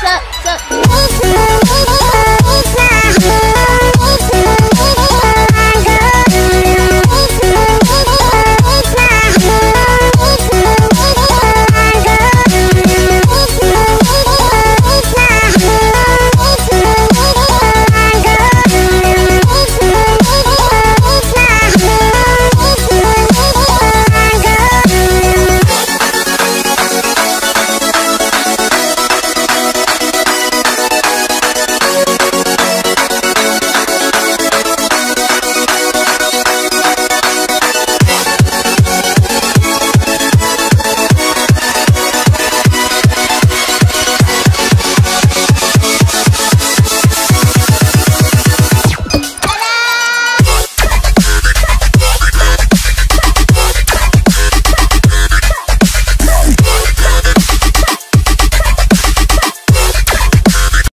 sup, sup.